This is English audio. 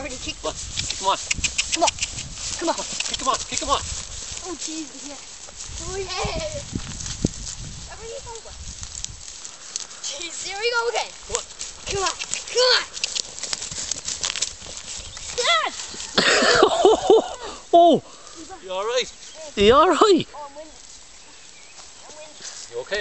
Already kicked. Look, kick him on. Come on. Come on. Kick him on. Kick him on. Oh, Jesus, yeah. Oh, yeah. Already over. Jeez, here we go again. Come on. Come on. Come on. Yes! oh, oh, oh. You alright? You alright? Oh, I'm winning. I'm winning. You okay?